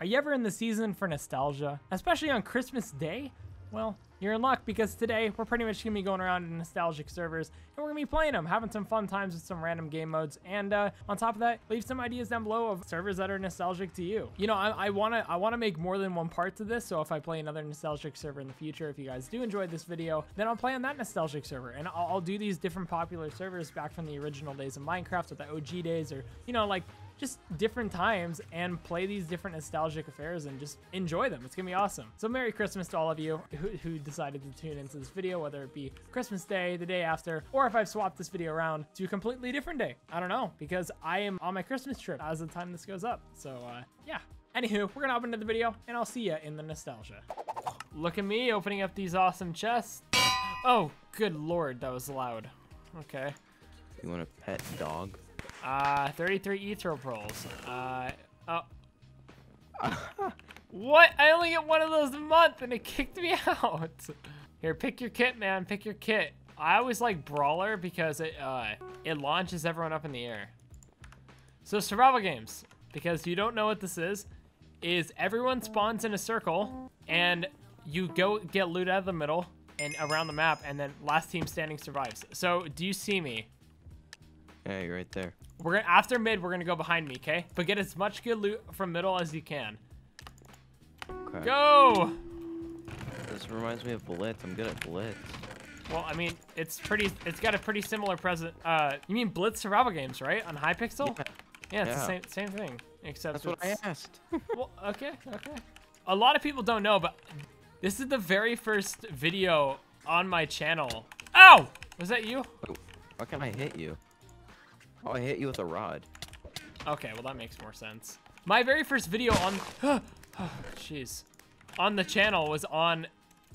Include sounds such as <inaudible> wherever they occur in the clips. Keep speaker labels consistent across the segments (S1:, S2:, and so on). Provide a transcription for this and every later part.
S1: Are you ever in the season for nostalgia, especially on Christmas Day? Well, you're in luck because today we're pretty much gonna be going around to nostalgic servers and we're gonna be playing them, having some fun times with some random game modes. And uh, on top of that, leave some ideas down below of servers that are nostalgic to you. You know, I, I wanna I wanna make more than one part to this. So if I play another nostalgic server in the future, if you guys do enjoy this video, then I'll play on that nostalgic server and I'll, I'll do these different popular servers back from the original days of Minecraft, or the OG days, or you know, like just different times and play these different nostalgic affairs and just enjoy them. It's gonna be awesome. So Merry Christmas to all of you who, who decided to tune into this video, whether it be Christmas Day, the day after, or if I've swapped this video around to a completely different day. I don't know, because I am on my Christmas trip as the time this goes up. So uh, yeah. Anywho, we're gonna hop into the video and I'll see you in the nostalgia. Look at me opening up these awesome chests. Oh, good lord, that was loud. Okay.
S2: You want a pet dog?
S1: Uh, 33 Ethro Pearls. Uh, oh. <laughs> what? I only get one of those a month and it kicked me <laughs> out. Here, pick your kit, man. Pick your kit. I always like Brawler because it, uh, it launches everyone up in the air. So survival games, because you don't know what this is, is everyone spawns in a circle and you go get loot out of the middle and around the map and then last team standing survives. So do you see me?
S2: Yeah, you're right there.
S1: We're gonna after mid, we're gonna go behind me, okay? But get as much good loot from middle as you can.
S2: Okay.
S1: Go!
S2: This reminds me of Blitz. I'm good at Blitz.
S1: Well, I mean, it's pretty. It's got a pretty similar present. Uh, you mean Blitz survival games, right? On Hypixel?
S2: Yeah.
S1: Yeah, it's
S2: Yeah.
S1: the same same thing. Except
S2: That's what I asked. <laughs>
S1: well, okay, okay. A lot of people don't know, but this is the very first video on my channel. Ow! Was that you?
S2: Why can't I hit you? Oh, I hit you with a rod.
S1: Okay, well that makes more sense. My very first video on, <gasps> oh, jeez, on the channel was on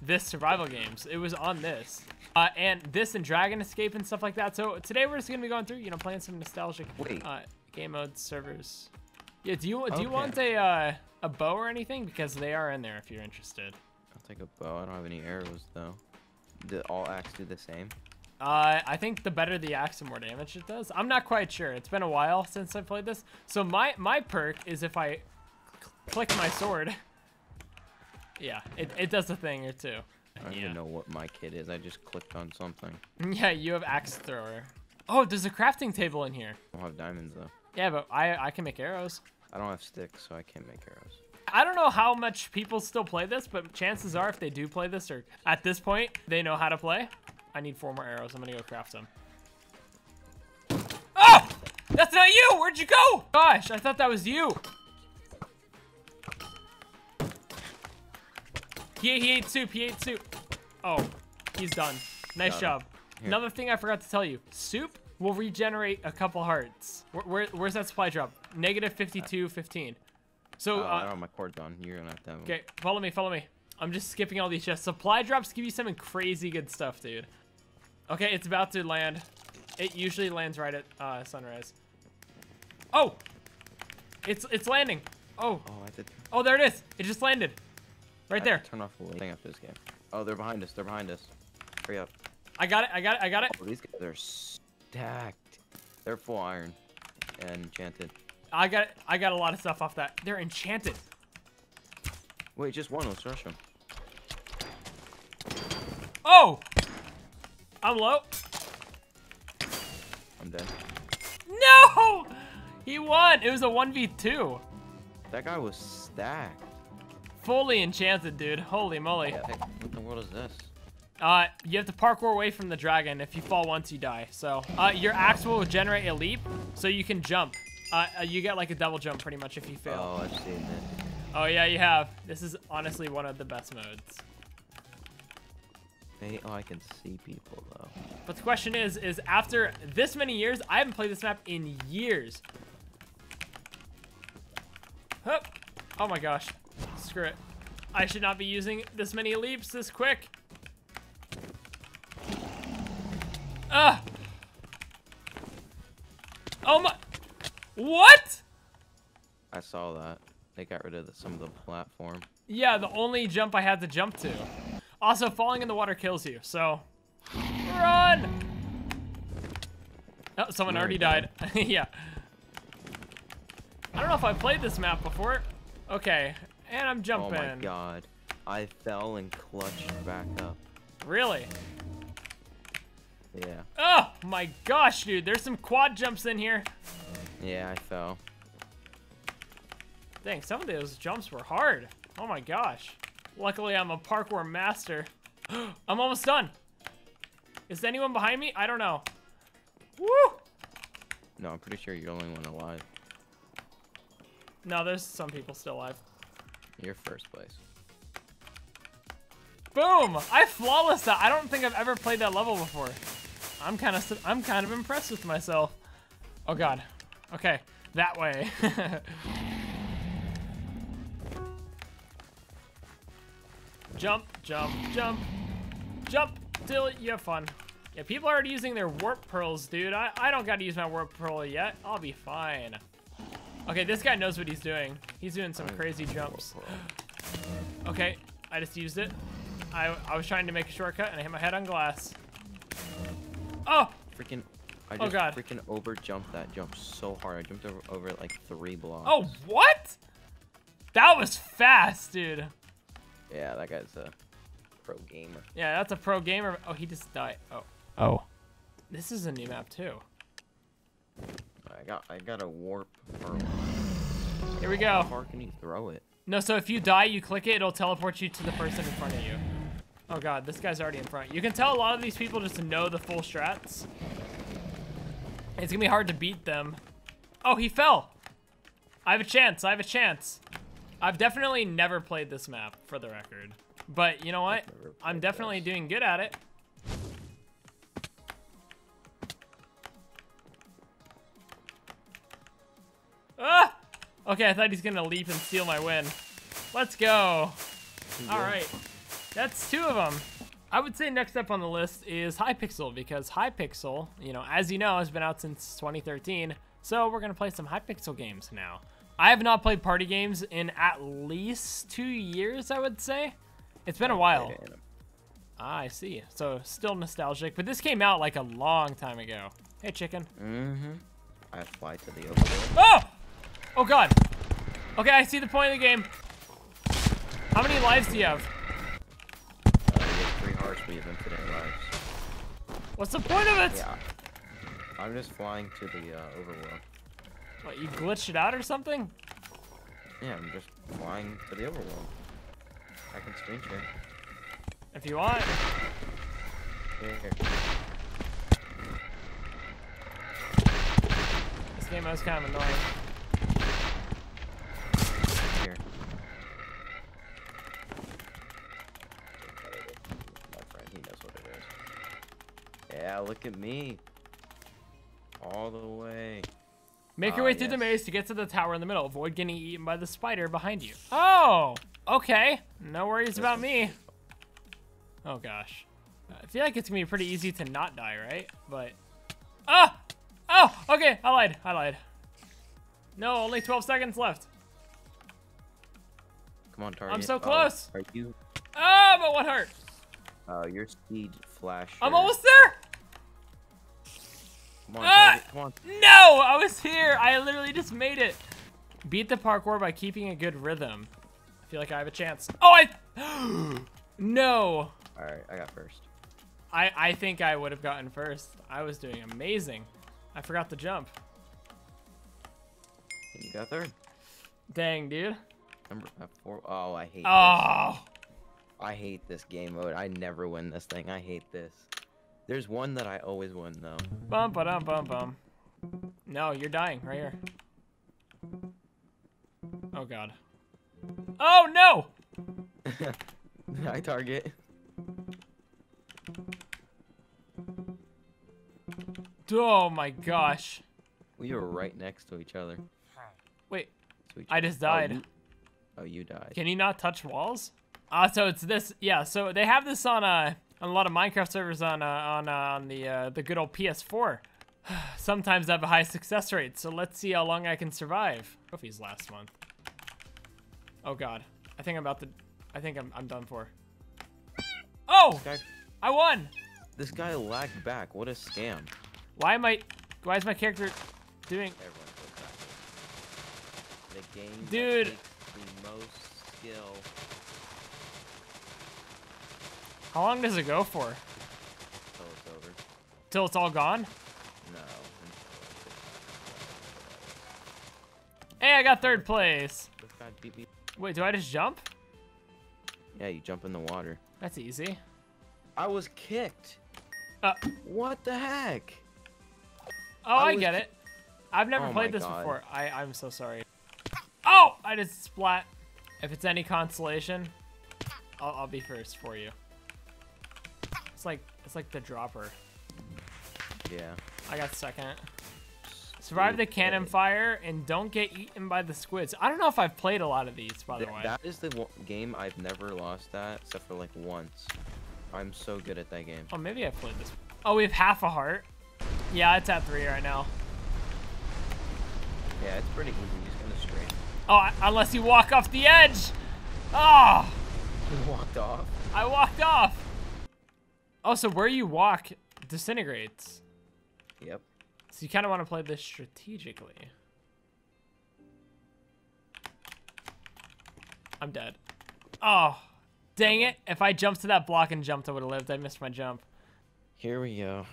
S1: this survival games. It was on this, uh, and this and Dragon Escape and stuff like that. So today we're just gonna be going through, you know, playing some nostalgic uh, game mode servers. Yeah, do you do you want a uh, a bow or anything? Because they are in there if you're interested.
S2: I'll take a bow. I don't have any arrows though. Do all axe do the same?
S1: Uh, I think the better the axe, the more damage it does. I'm not quite sure. It's been a while since I played this. So my my perk is if I cl- click my sword. <laughs> Yeah, it, it does a thing or two.
S2: I don't
S1: Yeah.
S2: even know what my kit is. I just clicked on something. <laughs>
S1: Yeah, you have axe thrower. Oh, there's a crafting table in here.
S2: I don't have diamonds though.
S1: Yeah, but I I can make arrows.
S2: I don't have sticks, so I can't make arrows.
S1: I don't know how much people still play this, but chances are if they do play this or at this point they know how to play. I need four more arrows. I'm gonna go craft them. Oh! That's not you! Where'd you go? Gosh, I thought that was you. He, he ate soup. He ate soup. Oh, he's done. Nice
S2: Got
S1: job. Another thing I forgot to tell you. Soup will regenerate a couple hearts. Where, where, where's that supply drop? Negative 52, 15. So,
S2: Oh, I
S1: uh,
S2: don't have my coords on. You're gonna have to.
S1: Okay, follow me, follow me. I'm just skipping all these chests. Supply drops give you some crazy good stuff, dude. Okay, it's about to land. It usually lands right at uh, sunrise. Oh! It's it's landing. Oh,
S2: Oh, I did.
S1: oh, there it is. It just landed. Right
S2: I
S1: there.
S2: Turn off the lighting after this game. Oh, they're behind us. They're behind us. Hurry up.
S1: I got it, I got it, I got it.
S2: Oh, these guys are stacked. They're full iron and enchanted.
S1: I got. I got a lot of stuff off that. They're enchanted.
S2: Wait, just one. Let's rush them.
S1: Oh! I'm low.
S2: I'm dead.
S1: No! He won. It was a 1v2.
S2: That guy was stacked.
S1: Fully enchanted, dude. Holy moly.
S2: What the world is this?
S1: Uh, you have to parkour away from the dragon. If you fall once, you die. So, uh, your axe will generate a leap, so you can jump. Uh, uh, you get like a double jump pretty much if you fail.
S2: Oh, I've seen this.
S1: Oh yeah, you have. This is honestly one of the best modes.
S2: Oh, I can see people though.
S1: But the question is, is after this many years, I haven't played this map in years. Hup. Oh my gosh. Screw it. I should not be using this many leaps this quick. Ah. Oh my. What?
S2: I saw that. They got rid of the, some of the platform.
S1: Yeah, the only jump I had to jump to. Also, falling in the water kills you, so run! Oh, someone
S2: There
S1: already died. <laughs> yeah. I don't know if I played this map before. Okay, and I'm jumping.
S2: Oh my god. I fell and clutched back up.
S1: Really?
S2: Yeah.
S1: Oh my gosh, dude. There's some quad jumps in here.
S2: Yeah, I fell.
S1: Dang, some of those jumps were hard. Oh my gosh. Luckily, I'm a parkour master. <gasps> I'm almost done. Is anyone behind me? I don't know. Woo!
S2: No, I'm pretty sure you're the only one alive.
S1: No, there's some people still alive.
S2: You're first place.
S1: Boom! I flawless that. I don't think I've ever played that level before. I'm kind of I'm kind of impressed with myself. Oh god. Okay, that way. <laughs> jump, jump, jump, jump till you have fun. Yeah, people are already using their warp pearls, dude. I, I don't gotta use my warp pearl yet. I'll be fine. Okay, this guy knows what he's doing. He's doing some crazy jumps. Okay, I just used it. I, I was trying to make a shortcut and I hit my head on glass. Oh!
S2: Freaking. I
S1: Oh, God.
S2: freaking over jumped that jump so hard. I jumped over, over like three blocks.
S1: Oh, what? That was fast, dude.
S2: Yeah, that guy's a pro gamer.
S1: Yeah, that's a pro gamer. Oh, he just died. Oh. Oh. This is a new map, too.
S2: I got I got a warp pearl.
S1: Here we
S2: How
S1: go.
S2: far can you throw it?
S1: No, so if you die, you click it, it'll teleport you to the person in front of you. Oh god, this guy's already in front. You can tell a lot of these people just know the full strats. It's gonna be hard to beat them. Oh, he fell! I have a chance, I have a chance. I've definitely never played this map, for the record. But you know what? I'm definitely
S2: this.
S1: doing good at it. Ah! Okay, I thought he's gonna leap and steal my win. Let's go. All right, that's two of them. I would say next up on the list is Hypixel because Hypixel, you know, as you know, has been out since 2013. So we're gonna play some Hypixel games now. I have not played party games in at least two years, I would say. It's been a while. Ah, I see. So still nostalgic, but this came out like a long time ago. Hey, chicken.
S2: Mm-hmm. I fly to the overworld.
S1: Oh! Oh god. Okay, I see the point of the game. How many lives do you have?
S2: Uh, have three hearts, we have infinite lives.
S1: What's the point of it?
S2: Yeah. I'm just flying to the uh, overworld.
S1: What, you glitched it out or something?
S2: Yeah, I'm just flying to the overworld. I can screen share.
S1: If you want.
S2: Here, here.
S1: This game is kind of annoying.
S2: Here. My friend, he knows what it is. Yeah, look at me. All the way.
S1: Make your
S2: Ah,
S1: way through the maze to get to the tower in the middle. Avoid getting eaten by the spider behind you. Oh! Okay. No worries about me. Oh gosh. I feel like it's gonna be pretty easy to not die, right? But. Ah! Oh! Okay, I lied. I lied. No, only 12 seconds left.
S2: Come on, target.
S1: I'm so
S2: Oh,
S1: close.
S2: are you?
S1: Ah, but one hurt.
S2: Oh, your speed flash.
S1: I'm almost there!
S2: Come on, target. Come on.
S1: No! I was here! I literally just made it. Beat the parkour by keeping a good rhythm. I feel like I have a chance. Oh, I... <gasps> no!
S2: All right, I got first.
S1: I, I think I would have gotten first. I was doing amazing. I forgot the jump.
S2: You got third.
S1: Dang, dude.
S2: Number uh, four. Oh, I hate. This.
S1: Oh!
S2: I hate this game mode. I never win this thing. I hate this. There's one that I always win though.
S1: Bum ba dum bum bum. No, you're dying right here. Oh god. Oh no! <laughs>
S2: I target.
S1: Oh my gosh.
S2: We were right next to each other.
S1: Wait,
S2: each
S1: I
S2: other.
S1: just
S2: Oh,
S1: died.
S2: you- Oh, you died.
S1: Can you not touch walls? Ah, so it's this. Yeah, so they have this on uh on a lot of Minecraft servers on uh, on uh, on the uh, the good old PS4. <sighs> Sometimes I have a high success rate, so let's see how long I can survive. Trophies last month. Oh god, I think I'm about to. I think I'm I'm done for. Oh,
S2: Guy,
S1: I won.
S2: this guy lagged back. What a scam.
S1: Why am I? Why is my character doing?
S2: Everyone goes back. The game.
S1: Dude.
S2: the most skill.
S1: How long does it go for?
S2: Till it's over.
S1: Till it's all gone?
S2: No.
S1: Hey, I got third place.
S2: This guy beat me.
S1: Wait, do I just jump?
S2: Yeah, you jump in the water.
S1: That's easy.
S2: I was kicked.
S1: Uh,
S2: What the heck?
S1: oh,
S2: I
S1: I, get it. I've never
S2: Oh
S1: played this
S2: God.
S1: before. I, I'm so sorry. Oh, I just splat. If it's any consolation, I'll, I'll be first for you. It's like it's like the dropper.
S2: Yeah.
S1: I got second. Survive the cannon fire and don't get eaten by the squids. I don't know if I've played a lot of these, by the
S2: Th-
S1: way.
S2: that is the game I've never lost at, except for like once. I'm so good at that game.
S1: Oh, maybe I've played this. Oh, we have half a heart. Yeah, it's at three right now.
S2: Yeah, it's pretty easy. Just kind of straight.
S1: Oh, I- unless you walk off the edge. Oh, <laughs>
S2: You walked off.
S1: I walked off. Oh, so where you walk disintegrates.
S2: Yep.
S1: So you kind of want to play this strategically. I'm dead. Oh, dang it. If I jumped to that block and jumped, I would have lived. I missed my jump.
S2: Here we go.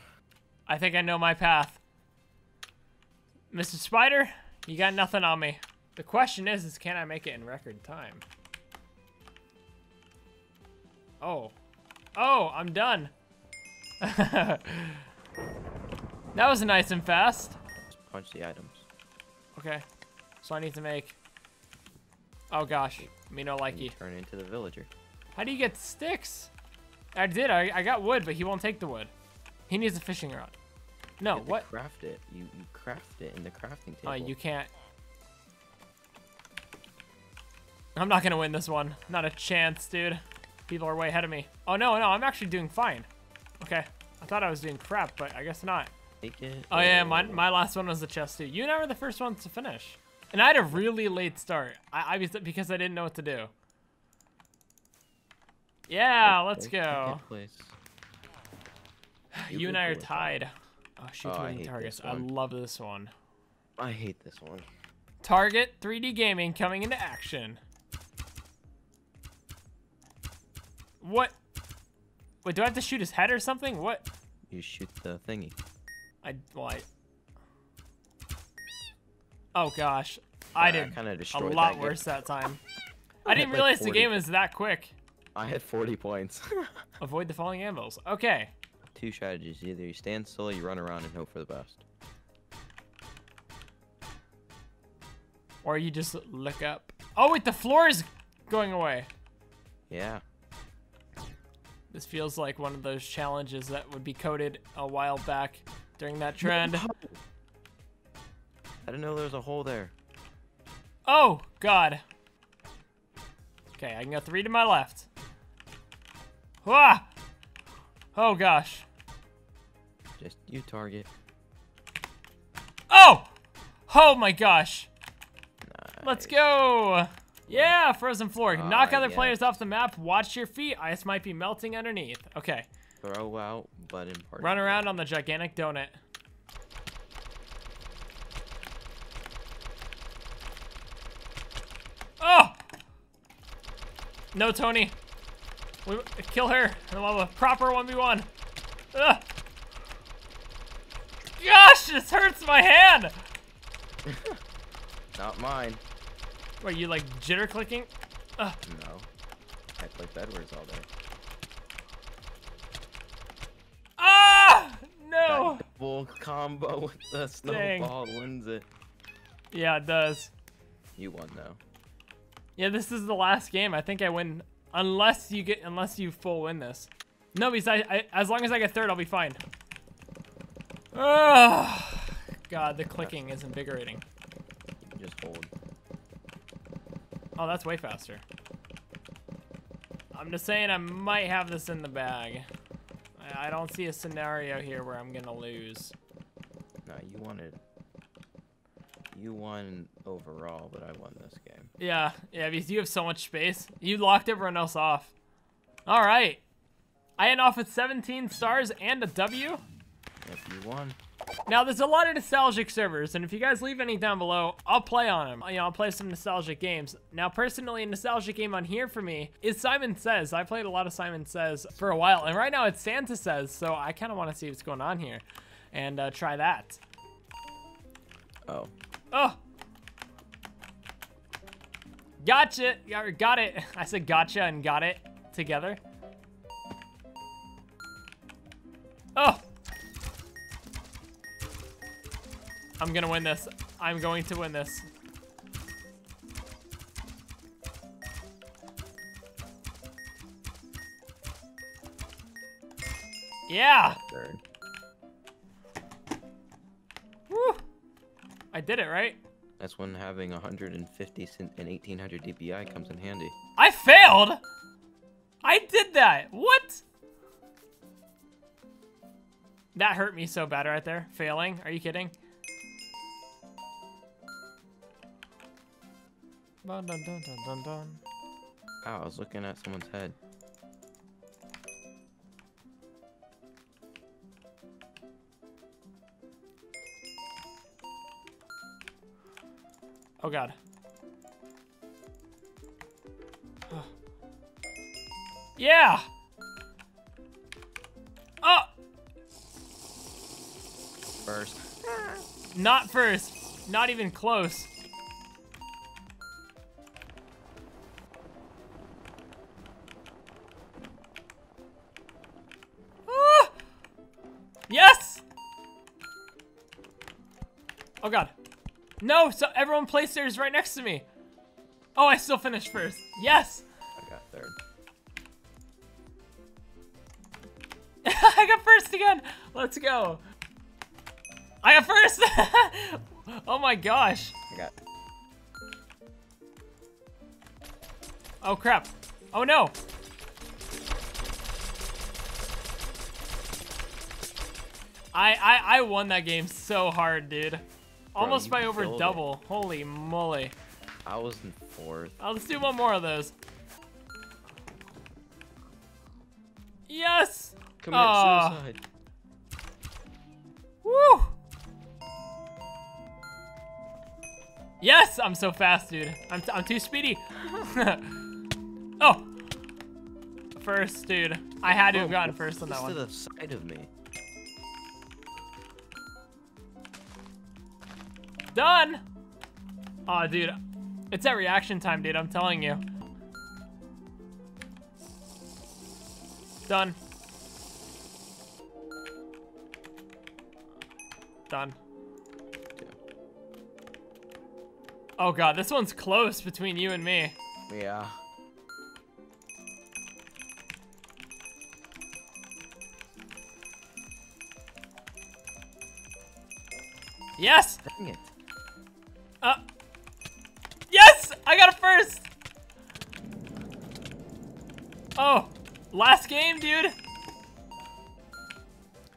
S1: I think I know my path. Mr. Spider, you got nothing on me. The question is, is can I make it in record time? Oh. Oh, I'm done. <laughs> that was nice and fast.
S2: Punch the items.
S1: Okay. So I need to make... Oh gosh. Me no likey.
S2: turn into the villager.
S1: How do you get sticks? I did. I, I got wood, but he won't take the wood. He needs a fishing rod. No,
S2: You
S1: what?
S2: Craft it. You you craft it in the crafting oh, table.
S1: Oh, you can't. I'm not gonna win this one. Not a chance, dude. People are way ahead of me. Oh, no, no, I'm actually doing fine. Okay. I thought I was doing crap, but I guess not.
S2: Take it.
S1: Oh, yeah, my, my last one was the chest, too. You and I were the first ones to finish. And I had a really late start. I, I was because I didn't know what to do. Yeah, let's go. You, <sighs>
S2: You
S1: and I are tied. Oh, shoot
S2: Oh, I
S1: targets. I love this one.
S2: I hate this one.
S1: Target 3D Gaming coming into action. What? Wait, do I have to shoot his head or something? What?
S2: You shoot the thingy.
S1: I, well, I... Oh gosh. I did
S2: kind
S1: a lot
S2: that
S1: worse that time. <laughs> I didn't
S2: like
S1: realize the game was that quick.
S2: I had 40 points. <laughs>
S1: Avoid the falling anvils. Okay.
S2: Two strategies. Either you stand still, or you run around and hope for the best.
S1: Or you just look up. Oh wait, the floor is going away.
S2: Yeah.
S1: This feels like one of those challenges that would be coded a while back during that trend.
S2: I didn't know there was a hole there.
S1: Oh, God. Okay, I can go three to my left. Ah! Oh, gosh.
S2: Just you target.
S1: Oh! Oh, my gosh. Let's go. Yeah, frozen floor.
S2: Ah,
S1: Knock other
S2: yeah.
S1: players off the map. Watch your feet. Ice might be melting underneath. Okay.
S2: Throw out button party.
S1: Run around on the gigantic donut. Oh! No, Tony. We kill her, and we'll have a proper 1v1. Ugh. Gosh, this hurts my hand! <laughs>
S2: Not mine.
S1: Wait, you like jitter clicking? Ugh.
S2: No. I play Bedwars all day.
S1: Ah! No!
S2: That double combo <laughs> with the
S1: Dang.
S2: snowball wins it.
S1: Yeah, it does.
S2: You won though.
S1: Yeah, this is the last game. I think I win unless you get unless you full win this. No, because I, I as long as I get third, I'll be fine. Ugh. God, the clicking is invigorating.
S2: Just hold.
S1: Oh, that's way faster. I'm just saying I might have this in the bag. I, I don't see a scenario here where I'm gonna lose.
S2: No, you wanted. You won overall, but I won this game.
S1: Yeah, yeah, because you have so much space. You locked everyone else off. All right. I end off with 17 stars and a W.
S2: If you won,
S1: Now, there's a lot of nostalgic servers, and if you guys leave any down below, I'll play on them. You know, I'll play some nostalgic games. Now, personally, a nostalgic game on here for me is Simon Says. I played a lot of Simon Says for a while, and right now it's Santa Says, so I kind of want to see what's going on here and uh, try that.
S2: Oh.
S1: Oh! Gotcha! Got it. <laughs> I said gotcha and got it together. Oh! I'm gonna win this. I'm going to win this. Yeah!
S2: Third.
S1: Woo! I did it, right?
S2: That's when having 150 and 1800 DPI comes in handy.
S1: I failed! I did that! What? That hurt me so bad right there. Failing? Are you kidding? Dun, dun, dun, dun, dun, dun.
S2: Ow, I was looking at someone's head.
S1: Oh god. yeah! Oh!
S2: First.
S1: Not first. Not even close. No, so everyone placed theirs right next to me. Oh, I still finished first. Yes!
S2: I got third. <laughs>
S1: I got first again. Let's go. I got first. <laughs> oh my gosh.
S2: I got.
S1: Oh crap. Oh no. I I I won that game so hard, dude. Almost by over
S2: killed it.
S1: double. Holy moly.
S2: I was in fourth.
S1: Oh, let's do one more of those. Yes.
S2: Commit
S1: Aw. Ah.
S2: suicide.
S1: Woo! Yes, I'm so fast, dude. I'm, I'm too speedy. <laughs> oh! First, dude. I had to have
S2: Oh,
S1: gotten first on that
S2: to the side of me.
S1: Done! Aw, dude. It's that reaction time, dude. I'm telling you. Done. Done. Oh god, this one's close between you and me.
S2: Yeah.
S1: Yes!
S2: Dang it.
S1: Uh, yes! I got it first! Oh, last game, dude.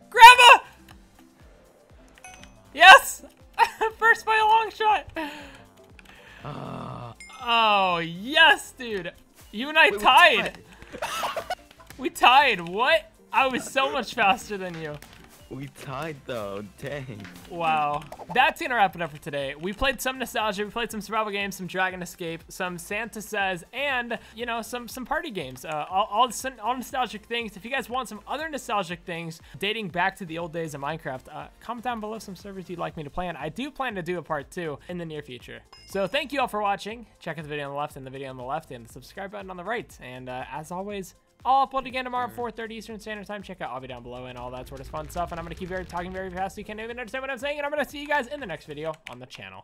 S1: Grandma! Yes! <laughs> first by a long shot.
S2: Ah.
S1: Oh, yes, dude. You and I
S2: Wait, we
S1: tied.
S2: tied. <laughs>
S1: We tied. What? I was so much faster than you.
S2: We tied though. Dang.
S1: Wow. That's gonna wrap it up for today. We played some nostalgia, we played some survival games, some Dragon Escape, some Santa Says, and you know, some some party games. Uh, all, all, all nostalgic things. If you guys want some other nostalgic things dating back to the old days of Minecraft, uh, comment down below some servers you'd like me to play on. I do plan to do a part two in the near future. So thank you all for watching. Check out the video on the left and the video on the left and the subscribe button on the right. And uh, as always, I'll upload again tomorrow at 4.30 Eastern Standard Time. Check out I'll be down below and all that sort of fun stuff. And I'm going to keep very, talking very fast so you can't even understand what I'm saying. And I'm going to see you guys in the next video on the channel.